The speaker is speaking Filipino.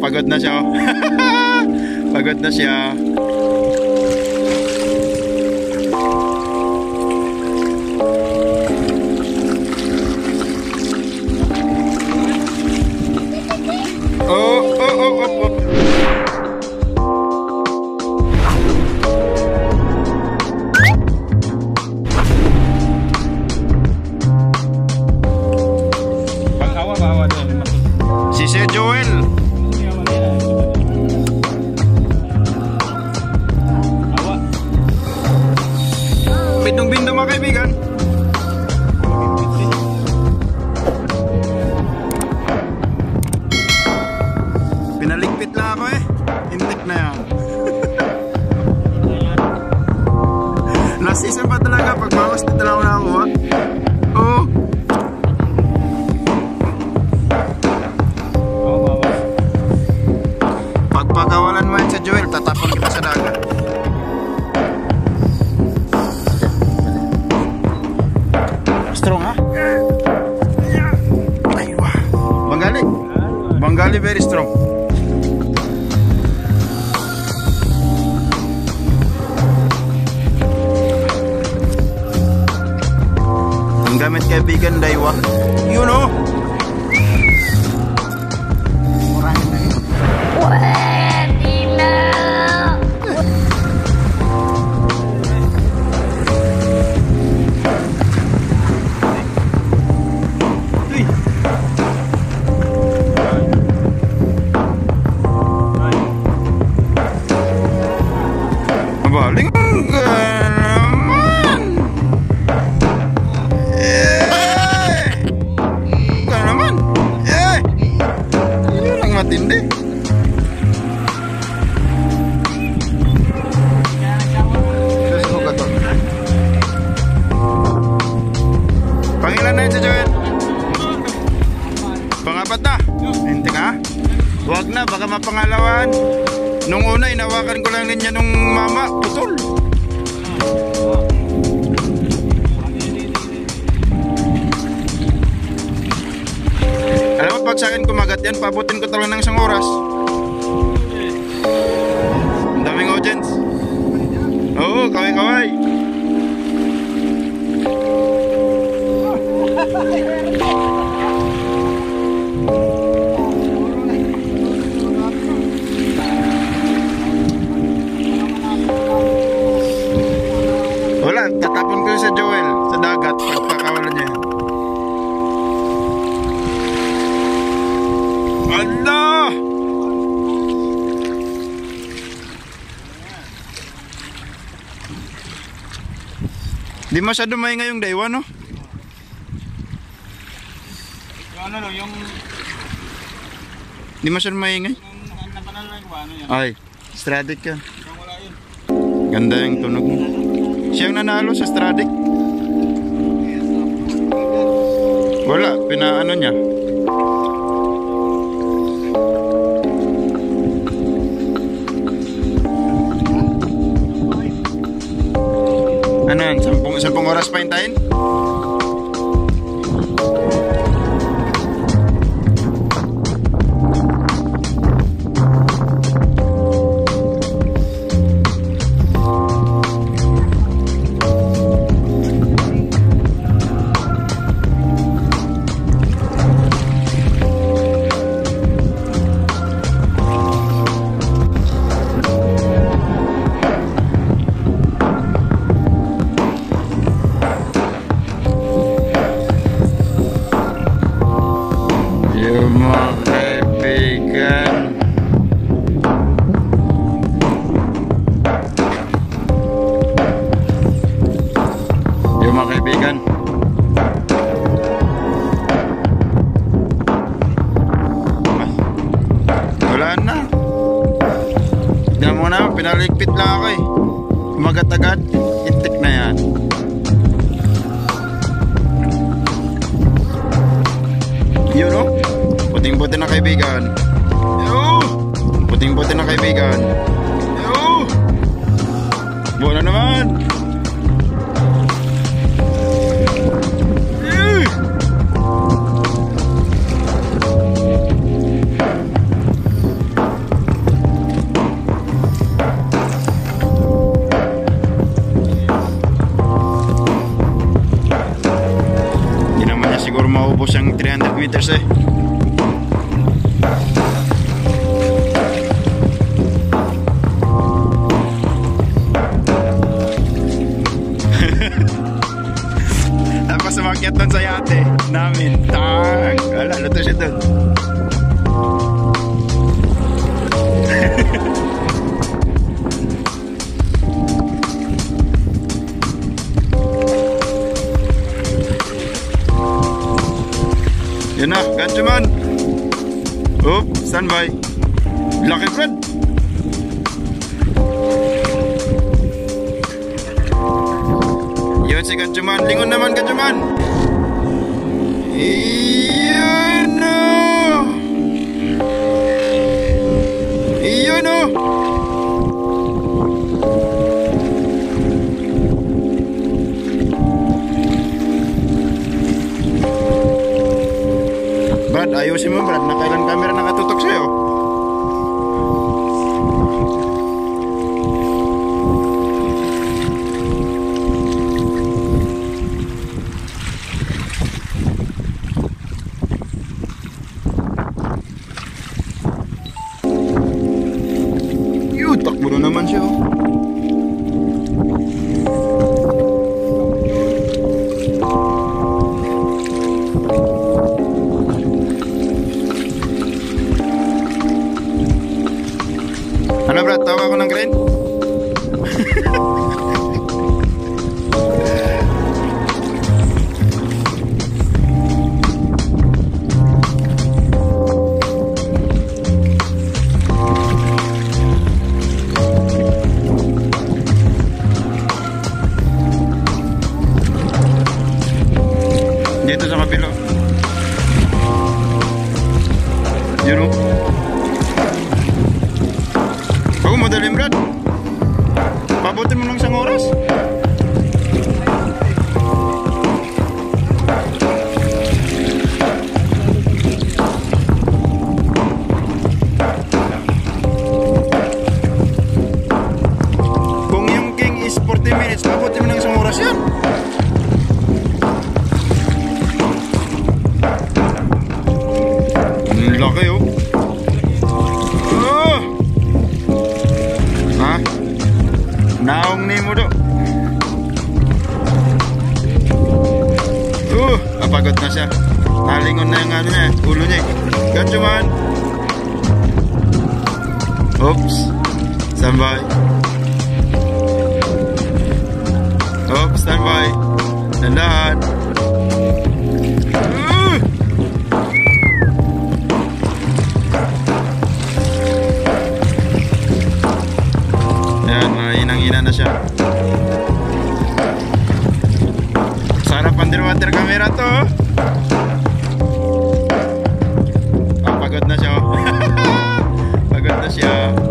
pagod na siya. oh. pagod na siya. Oh, oh, oh, oh, oh. Talaga. Pag bawas na talaga na ako ha. Oo. Awa, awa. Pag pagkawalan mo yan sa Joel, tatapon kita sa dagat. Strong ha? Ay, wah. Bengali. Bengali very strong. Ang gamit kaibigan, Daiwa. You know? Nung una, inawakan ko lang niya nung mama, putol. Alam mo, pag sa akin kumagat yan, pabutin ko talaga ng isang oras. Ang daming audience. Oo, kaway-kaway. Allah! Di masyado maingay yung daywa, no? Yung ano no, yung Di masyado maingay. yung napanalay ko ba ano yan? Ay, Stradic. Yung yun. Ganda yung tunog mo. Siyang nanalo sa Stradic. Wala, pinaano niya. Ano yan? Sampung, sampung oras pa hintayin? Yung mga kaibigan. Yung mga kaibigan. Ah, Wala na. Tignan mo na, pinaligpit lang ako eh. Kumagat agad, intik na yan. Yun o. Puting-puti na kaibigan. Yo! Puting-puti na kaibigan. Yo! Buwan na naman! siguro maubos ang 300 meters eh Tapos umakyat doon sa yate namin. Tang! Wala, luto siya doon. Yan na, Gatchaman. Oop, standby. Lucky friend. Yun si Gatchaman. Lingon naman, Gatchaman. Iyon na. Iyon na. Brad, ayusin mo Brad. Yun o. Naong ni mo do. Uh, apagod na siya. Nalingon na yung ano niya, ulo niya. Gancho man. Oops. Standby. Oops, standby. Dandahan. Sarap underwater camera to. oh. Pagod na siya. oh. pagod na siya.